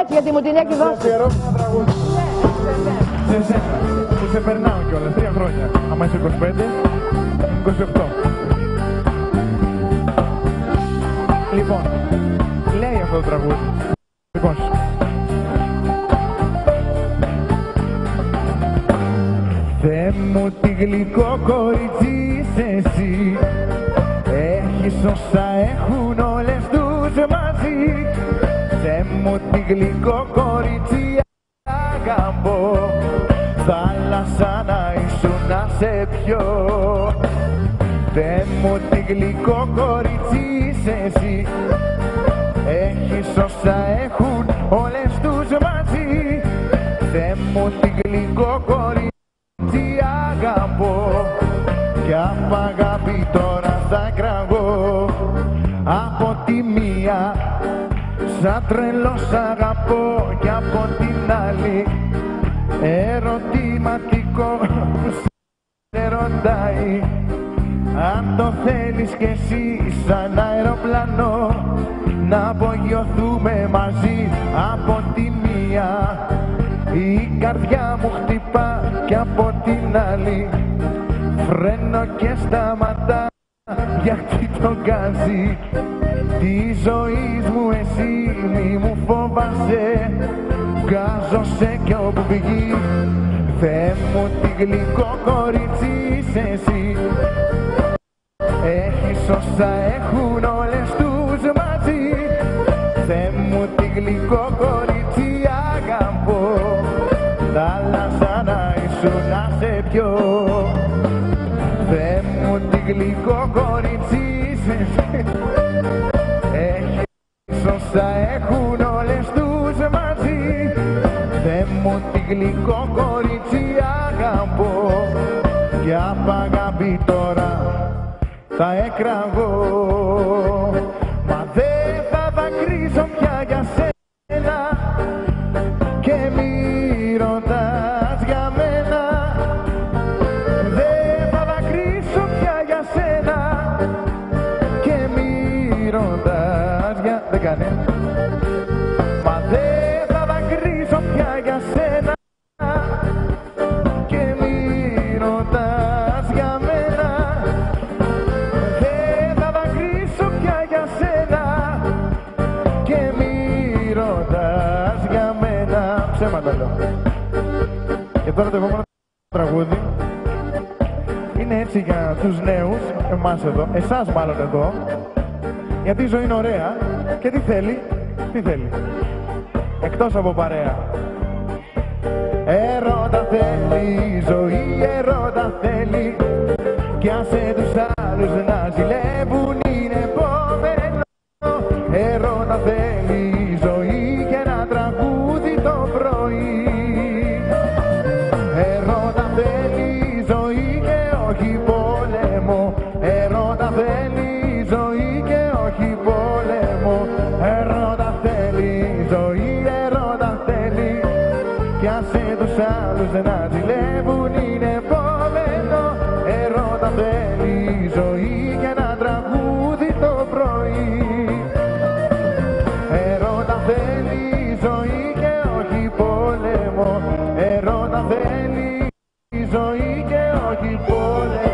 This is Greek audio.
Έτσι γιατί μου την έχει δώσει. Αφιερώσω ένα τραγούδι. Σε εσένα. Που σε περνάω κιόλας. Τρία χρόνια. Άμα είσαι 25, 28. Λοιπόν, λέει αυτό το τραγούδι. Λοιπόν, Θε μου τη γλυκό κοριτσί είσαι εσύ Έχεις όσα έχουν μου τη γλυκό κοριτσί αγαπώ Θάλασσα να ήσουν να σε πιω. Θε μου τη γλυκό κοριτσί είσαι εσύ. Έχεις όσα έχουν όλες τους μαζί. Θε μου τη γλυκό κοριτσί αγαπώ Κι απ' αγάπη τώρα θα κραγώ. Από τη μία σαν τρελός αγαπώ Κι από την άλλη. Ερωτηματικό σε ρωτάει αν το θέλεις κι εσύ σαν αεροπλανό να απογειωθούμε μαζί από τη μία. Η καρδιά μου χτυπά κι από την άλλη. Φρένο και σταματά γιατί το γκάζι τη ζωή μου εσύ μη μου φόβασαι γκάζωσε κι όπου βγει Θεέ μου τη γλυκό κορίτσι είσαι εσύ. Έχεις όσα έχουν όλες τους μαζί Θεέ μου τη γλυκό κορίτσι αγαπώ. Θάλασσα να ήσουν να σε πιω. Θεέ μου τη γλυκό κορίτσι είσαι εσύ μου τη γλυκό κορίτσι αγαπώ. Κι απ' αγάπη τώρα θα έκραγω Μα δεν θα δακρύσω πια για σένα. Και μη ρωτάς για μένα. Δεν θα δακρύσω πια για σένα. Και μη ρωτάς για... Δεν κάνει ρωτάς για μένα. Ψέματα λέω. Και τώρα το επόμενο τραγούδι είναι έτσι για τους νέους εμάς εδώ, εσάς μάλλον εδώ γιατί η ζωή είναι ωραία και τι θέλει, τι θέλει. Εκτός από παρέα. Ερώτα θέλει η ζωή, ερώτα θέλει. Κι άσε τους άλλους να ζηλεύουν όχι πόλεμο Ερώτα θέλει η ζωή και όχι πόλεμο. Ερώτα θέλει η ζωή, ερώτα θέλει. Κι άσε τους άλλους να ζηλεύουν είναι επόμενο Ερώτα θέλει η ζωή και ένα Oh,